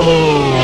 Oh.